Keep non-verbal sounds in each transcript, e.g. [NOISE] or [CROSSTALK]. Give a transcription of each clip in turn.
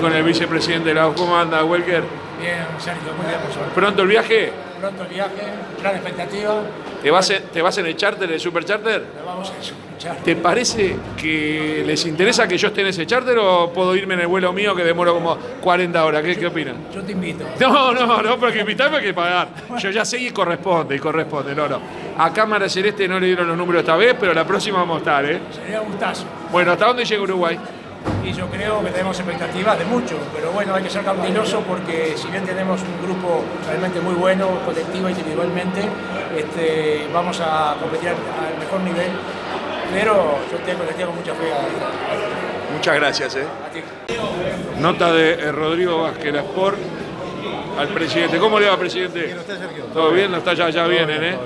Con el vicepresidente de la ¿Cómo anda, Welker? Bien, Sergio, muy bien, por suerte. ¿Pronto el viaje? Pronto el viaje, gran expectativa. ¿Te vas, en, ¿Te vas en el charter, el super charter? Lo vamos a escuchar. ¿Te parece que les interesa que yo esté en ese charter o puedo irme en el vuelo mío que demoro como 40 horas? ¿Qué, qué opinan? Yo te invito. No, no, no, porque invitarme hay que pagar. Yo ya sé y corresponde, y corresponde, no, no. A Cámara Celeste no le dieron los números esta vez, pero la próxima vamos a estar, ¿eh? Sería un gustazo. Bueno, ¿hasta dónde llega Uruguay? Y yo creo que tenemos expectativas de mucho, pero bueno, hay que ser cauteloso porque si bien tenemos un grupo realmente muy bueno, colectivo, individualmente, este, vamos a competir al mejor nivel, pero yo tengo, le tengo mucha fe a, Muchas gracias, ¿eh? a ti. Nota de eh, Rodrigo Vázquez, la Sport, al presidente. ¿Cómo le va, presidente? ¿Todo bien? No está ya, ya vienen, ¿eh?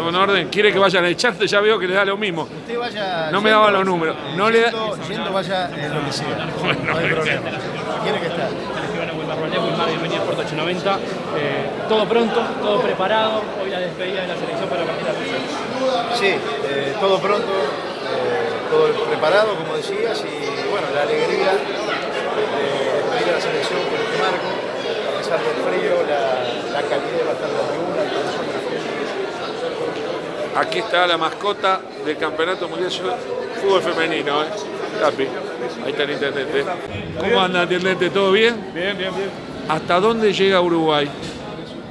¿Todo en orden? ¿Quiere que vayan al charter? Ya veo que le da lo mismo. Usted vaya No me daban los números. No le da- yendo, vaya en lo que sea. No hay problema. Tiene que estar. Bueno, Wilmar Roldán, Wilmar, bienvenido a Sport 890. Eh, todo pronto, todo preparado. Hoy la despedida de la selección para partir a la Sí, eh, todo pronto, eh, todo preparado, como decías, y bueno, la alegría de ir a la selección por este marco, a pesar del frío, la, la calidez va a estar en la tribuna, el corazón de la gente. Aquí está la mascota del Campeonato Mundial de Fútbol Femenino, ¿eh? Capi. Ahí está el intendente. ¿Cómo anda, intendente? ¿Todo bien? Bien, bien, bien. ¿Hasta dónde llega Uruguay?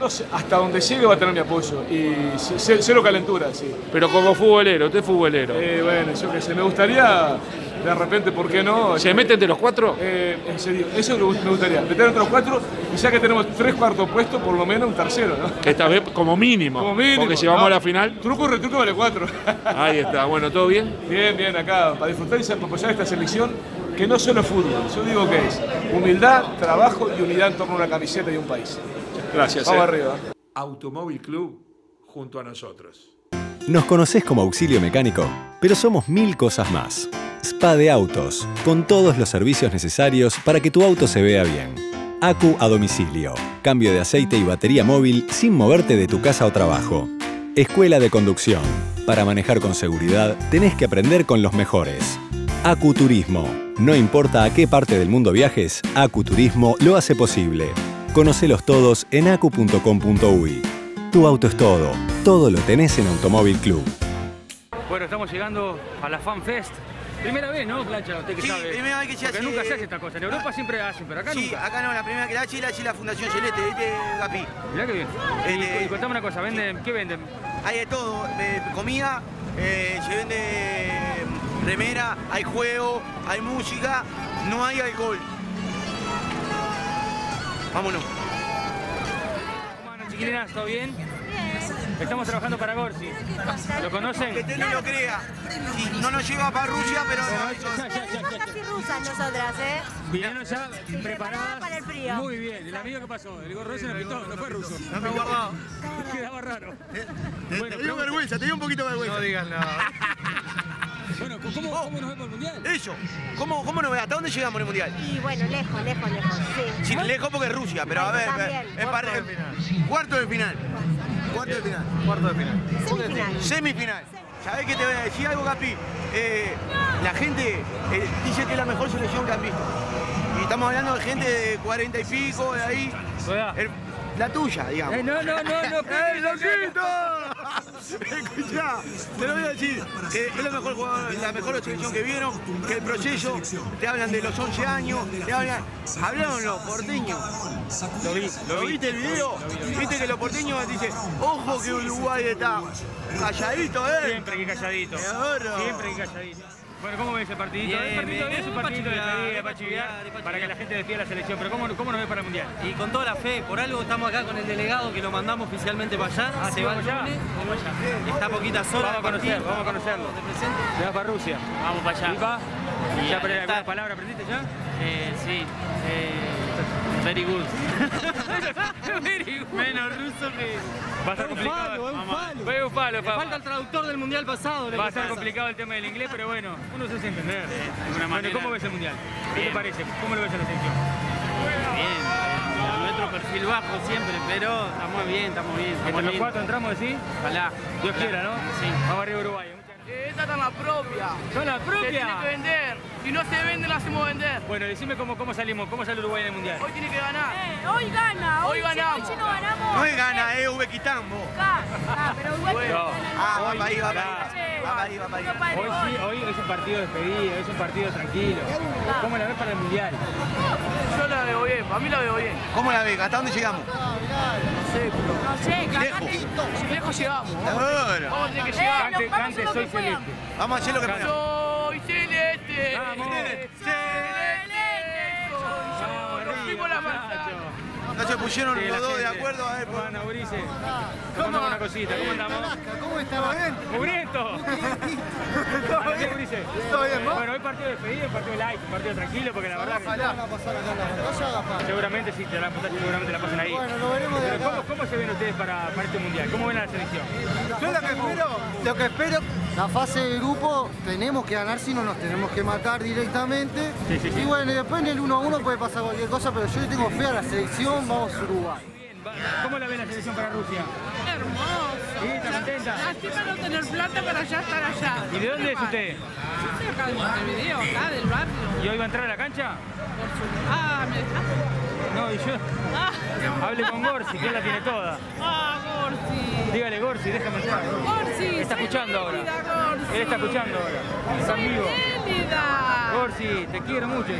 No sé, hasta donde llegue va a tener mi apoyo. Y cero calentura, sí. Pero como futbolero, usted es futbolero. Eh, bueno, yo qué sé, me gustaría, de repente, ¿por qué no? ¿Se mete entre los cuatro? Eh, en serio, eso me me gustaría. Meter otros cuatro y ya que tenemos tres cuartos puestos, por lo menos un tercero, ¿no? Que esta vez como mínimo. Como mínimo. Porque si vamos ¿no? a la final, Truco y retruco vale cuatro. [LAUGHS] ahí está. Bueno, ¿todo bien? Bien, bien, acá, para disfrutar y apoyar esta selección, que no solo es fútbol. Yo digo que es humildad, trabajo y unidad en torno a una camiseta y un país. Gracias. Vamos eh. arriba. Automóvil Club junto a nosotros. Nos conoces como auxilio mecánico, pero somos mil cosas más. Spa de autos, con todos los servicios necesarios para que tu auto se vea bien. Acu a domicilio, cambio de aceite y batería móvil sin moverte de tu casa o trabajo. Escuela de conducción. Para manejar con seguridad, tenés que aprender con los mejores. Acu Turismo. No importa a qué parte del mundo viajes, Acu Turismo lo hace posible. Conocelos todos en acu.com.uy. Tu auto es todo. Todo lo tenés en Automóvil Club. Bueno, estamos llegando a la Fan Fest. Primera vez, ¿no, Plancha? Usted que Sí, sabe. primera vez que se Porque hace- nunca se hace esta cosa. En Europa siempre hacen, pero acá Sí, nunca. acá no, la primera que la hace la hace la Fundación Celeste, ¿viste, Gapi? Mirá que bien. Eh, Y, y contame una cosa, ¿venden, ¿qué venden? Hay de todo, eh, comida, eh, se vende mm, remera, hay juego, hay música, no hay alcohol. Vámonos. ¿Cómo andan, chiquilinas? ¿Todo bien? Estamos trabajando para Gorsi. ¿Lo conocen? Que usted no lo crea. Sí, no nos lleva para Rusia, pero Somos casi rusas nosotras, ¿eh? Vinieron ya preparadas. para el frío. Muy bien. ¿El amigo qué pasó? El gorro ese no pintó, no fue ruso. no me guardado. [LAUGHS] Quedaba raro. Te, Bueno, te dio vergüenza, te dio un poquito de vergüenza. No digas nada. [LAUGHS] Bueno, ¿cómo, cómo nos vemos el mundial? Eso, ¿cómo, cómo nos ve? ¿Hasta dónde llegamos en el mundial? Y bueno, lejos, lejos, lejos. Sí. Sí, lejos porque es Rusia, pero a ver, es para- cuarto de final. Cuarto de final. Cuarto de final. Semifinal. Semifinal. ¿Sabés qué te voy a decir algo, Capi? Eh, la gente eh, dice que es la mejor selección que han visto. Y estamos hablando de gente de cuarenta y pico, de ahí. El- la tuya, digamos. Eh, no, no, no, no. [LAUGHS] ¡Eh, loquito! [LAUGHS] Escuchá, te lo voy a decir, es la mejor, jugador- la mejor selección que vieron, que el proceso, te hablan de los 11 años, te hablan, hablaron los porteños. Lo vi, ¿Lo viste el video? ¿Viste que los porteños dicen, ojo que Uruguay está calladito, eh? Siempre que calladito. Siempre que calladito. Bueno, ¿cómo ves el partidito? el partidito es un partidito de despedida, para chiviar, para que la gente despida la selección. Pero ¿cómo, cómo nos ves para el mundial? Y con toda la fe, por algo estamos acá con el delegado que lo mandamos oficialmente para allá. Ah, se va allá. lunes. Vamos allá. Está poquitas horas. Vamos a conocer, vamos a conocerlo. ¿Te? ¿Te vas para Rusia? Vamos para allá. ¿Y va? Y ¿Ya alguna palabra? ¿Aprendiste ya? Eh, sí. Eh, very good. Very good. Menos ruso que. Va a estar complicado. Un palo, Le papá. falta el traductor del mundial pasado. Va a estar pasa. complicado el tema del inglés, pero bueno, uno se hace entender. de alguna Bueno. ¿cómo ves el mundial? ¿Qué te parece? ¿Cómo lo ves a la selección? Bien. Nuestro perfil bajo siempre, pero estamos bien, estamos bien. Estamos los cuatro entramos, ¿sí? Ojalá. Dios quiera, ¿no? Sí. Vamos arriba Uruguay. Muchas gracias. Esta es la propia. ¿Son la Se propia? tiene que vender. Si no se vende, lo hacemos vender. Bueno, decime cómo, cómo salimos, cómo sale Uruguay en el Mundial. Hoy tiene que ganar. Eh, hoy gana. Hoy ganamos. Si, hoy no ganamos. No es gana, es Uzbekistán, vos. Ah, pero Uruguay No. Ah, va Hoy- para ahí, va para ahí. Va para ahí, va para ahí. Hoy sí, hoy es un partido despedido, es un partido tranquilo. ¿Cómo la ves para el Mundial? Yo la veo bien, a mí la veo bien. ¿Cómo la ves? ¿Hasta dónde llegamos? No sé, pero No sé, Lejos. si lejos llegamos. Vamos a tener que Eh, llegar. vamos a cante, hacer lo soy que celeste. Vamos a hacer lo que podamos. Vamos. Rompimos la manzana. No se pusieron Sí, los dos de acuerdo, a ver, ¿Cómo por- anda, Urice? ¿Cómo una cosita? ¿Cómo andamos? ¿Cómo está? bien? ¡Mugriento! ¿Anda bien, [LAUGHS] Urice? ¿Todo bien, vos? Bueno, hoy partido despedido, partido light, partido tranquilo, porque la verdad que Ojalá. ¿Van a pasar acá en la pantalla, Gafar? seguramente sí, te la, seguramente la pasan ahí. Bueno, lo veremos de acá. ¿cómo, ¿cómo se ven ustedes para, para este mundial? ¿Cómo ven a la selección? Yo lo que espero, lo que espero, la fase de grupo tenemos que ganar si no nos tenemos que matar directamente. Sí, sí, sí. Y bueno, después en el 1 a 1 puede pasar cualquier cosa, pero yo le tengo fe a la selección, vamos a Uruguay. Bien, va- ¿Cómo la ven la selección para Rusia? Hermoso. ¿Sí? ¿Está contenta? Lástima no tener plata para ya estar allá. ¿Y de dónde es usted? Yo soy acá de Montevideo, acá del barrio. ¿Y hoy va a entrar a la cancha? Por su... Ah, me dejaste. No, y yo. Ah, Hable con Gorsi, que él la tiene toda. ah Gorsi. Dígale, Gorsi, déjame entrar. Gorsi. Está escuchando ahora. Él está escuchando ahora. Está en vivo. Lélida. Gorsi, te quiero mucho.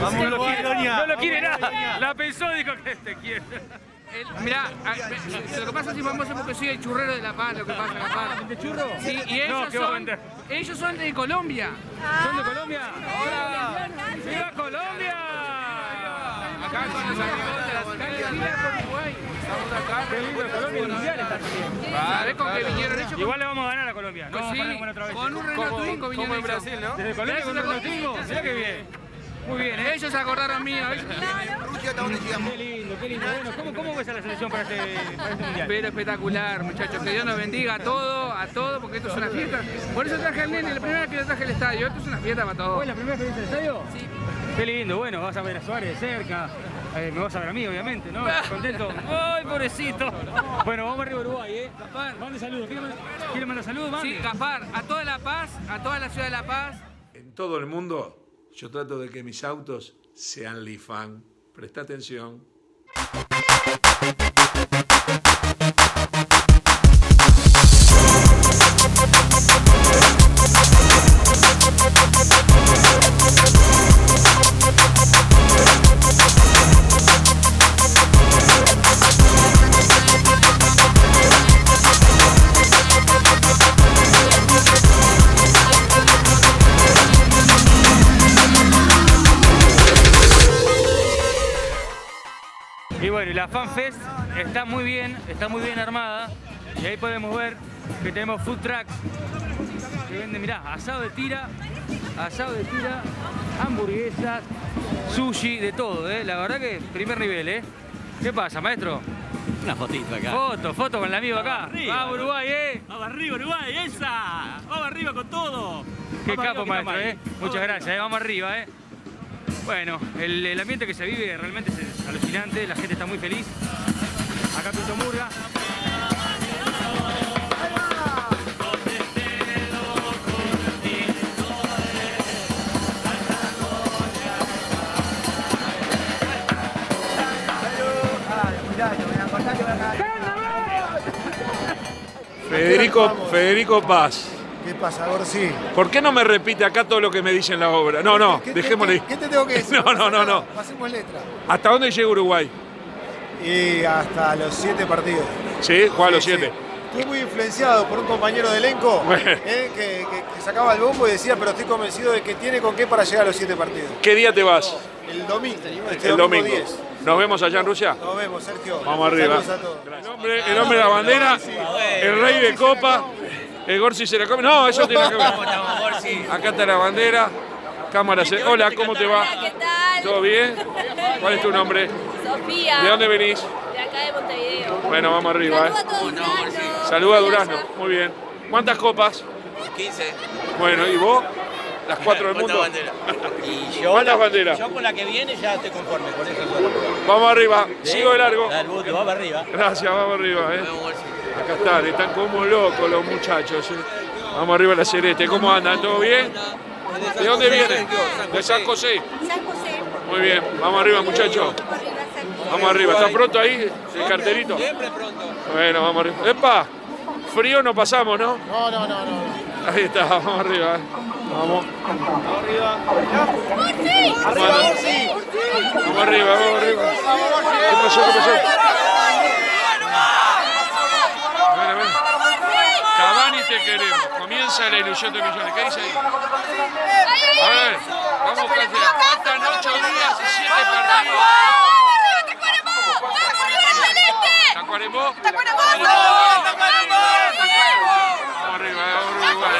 Vamos, no lo quiere, Doña. no lo quiere Vamos, nada. Doña. La pensó, dijo que te quiere. Mirá, a- me- lo que pasa es que famoso porque soy el churrero de La Paz, lo que pasa en La Paz. ¿De churro? Sí, y No, ellos ¿qué va a son, ellos son de Colombia. ¿Son de Colombia? ¡Hola! ¡Viva Colombia! Acá con los amigos de la Uruguay. ¿Sabés con qué vinieron ellos? Igual le vamos a ganar a Colombia. Pues con un Renato Inco vinieron en. Brasil, ¿no? Desde Colombia con un Renato Inco. Mirá qué bien. Muy bien, ¿eh? Ellos se acordaron mío. ellos- Rusia, ¿hasta dónde llegamos? Qué lindo, qué lindo. Bueno, ¿cómo, cómo ves a la selección para este, para este mundial? Pero espectacular, muchachos. Que Dios nos bendiga a todos, a todos, porque esto es una fiesta. Por eso traje al nene, la primera vez que lo traje al estadio. Esto es una fiesta para todos. ¿Fue la primera vez que viste el estadio? Sí. Qué lindo, bueno, vas a ver a Suárez de cerca. Eh, me vas a ver a mí, obviamente, ¿no? [LAUGHS] ¿Contento? ¡Ay, pobrecito! Bueno, vamos arriba a Uruguay, ¿eh? Mande saludos. ¿Quiere mandar, ¿quiere mandar saludos? Mande. Sí, Gaspar, a toda La Paz, a toda la ciudad de La Paz. En todo el mundo, yo trato de que mis autos sean Lifan. Presta atención. Y bueno, y la FanFest está muy bien, está muy bien armada. Y ahí podemos ver que tenemos food trucks que venden, mirá, asado de tira, asado de tira, hamburguesas, sushi, de todo, ¿eh? La verdad que primer nivel, ¿eh? ¿Qué pasa, maestro? Una fotito acá. Foto, foto con el amigo acá. arriba. Vamos Uruguay, ¿eh? Vamos arriba, Uruguay, esa. Vamos arriba con todo. Qué Vamos capo, maestro, ¿eh? Muchas gracias, ¿eh? Vamos arriba, ¿eh? Bueno, el, ambiente que se vive realmente es, es alucinante, la gente está muy feliz. Acá Pinto Murga. Federico, Federico Paz. ¿Qué pasa, Gorsi? ¿Por qué no me repite acá todo lo que me dice en la obra? No, no, ¿Qué- dejémosle. ¿Qué, qué te tengo que [LAUGHS] decir? No, no, no, no. Pasemos letra. ¿Hasta dónde llega Uruguay? Y hasta los siete partidos. Sí, juega a los Sí, siete. sí. Estuve muy influenciado por un compañero de elenco [LAUGHS] Bueno. eh, que, que- que sacaba el bombo y decía, pero estoy convencido de que tiene con qué para llegar a los siete partidos. ¿Qué día te vas? El domingo, este El domingo. 10. ¿Nos vemos allá en Rusia? Nos vemos, Sergio. Vamos arriba. A todos. El hombre, el hombre de la bandera, el rey de copa, el Gorsi se la come. No, eso tiene que ver. Acá está la bandera. Cámara. se- Hola, ¿cómo te va? ¿qué tal? ¿Todo bien? ¿Cuál es tu nombre? Sofía. ¿De dónde venís? De acá de Montevideo. Bueno, vamos arriba. ¿eh? Saluda a Durazno. Muy bien. ¿Cuántas copas? 15. Bueno, ¿y vos? Las cuatro del ¿Cuántas mundo. banderas? [LAUGHS] Y yo, ¿Cuántas banderas? Yo con la que viene ya estoy conforme, con eso. Vamos arriba. Sigo de largo. Dale, vamos arriba. Gracias, vamos arriba. ¿eh? Acá están, están como locos los muchachos. ¿eh? Vamos arriba a la Celeste. ¿Cómo andan? ¿Todo bien? ¿De dónde viene? De San José. San José. Muy bien, vamos arriba muchachos. Vamos arriba, ¿está pronto ahí el carterito? Siempre pronto. Bueno, vamos arriba. ¡Epa! Frío no pasamos, ¿no? No, no, no, no. Ahí está, vamos arriba. eh. Vamos. Arriba. Arriba, Vamos arriba, vamos arriba. ¿Qué pasó? ¿Qué pasó? Ven, ven. Te queremos. Comienza la ilusión de millones. ¿Qué dice ahí? A ver, vamos a hacer. Faltan ocho días y siete partidos. ¿Tacuarembó? Vamos arriba, vamos arriba. igual, eh.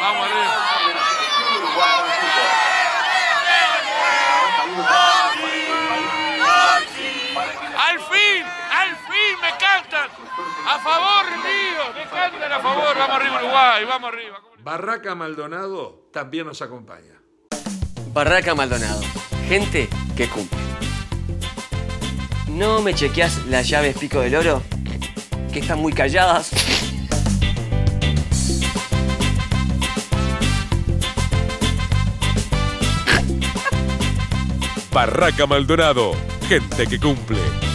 Vamos arriba. Al fin, al fin me cantan. A favor mío, me cantan a favor. Vamos arriba Uruguay, vamos arriba. Barraca Maldonado también nos acompaña. Barraca Maldonado. Gente que cumple. ¿No me chequeás las llaves pico del oro? Que están muy calladas. Barraca Maldonado, gente que cumple.